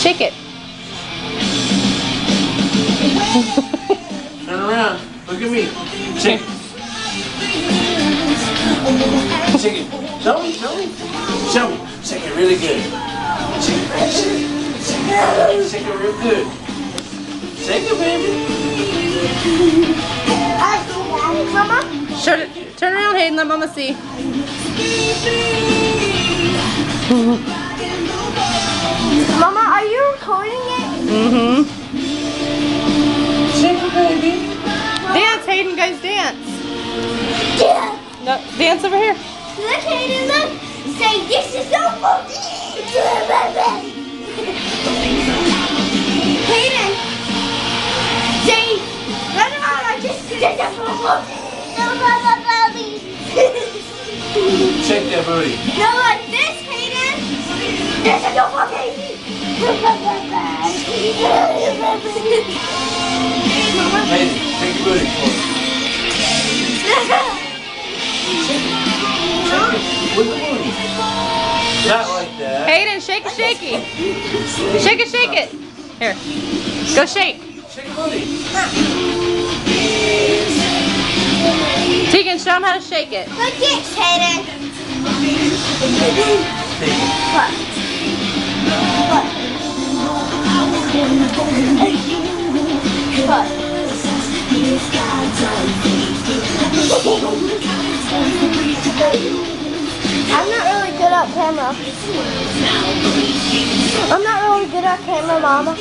Shake it. Turn around. Look at me. Shake it. Shake it. Show me, show me. Show me. Shake it really good. Shake it, shake it. Shake it, shake it real good. Shake it, baby. Mama? Turn, it- turn around, Hayden. Let Mama see. Mm-hmm. Shake it, baby. Dance, Hayden, guys, dance. Yeah. No, dance over here. Look, Hayden, look. Say, this is so funny. Hayden. Say, no, no, no, this is so funny. No, no, no, no. Shake that booty. No, like this, Hayden. This is so funny. Not like that. Hayden, shake it, shaky. Shake it, shake it. Here. Go shake. Shake your booty. Tegan, show him how to shake it. Look this, Hayden. I'm not really good at camera. I'm not really good at camera, Mama.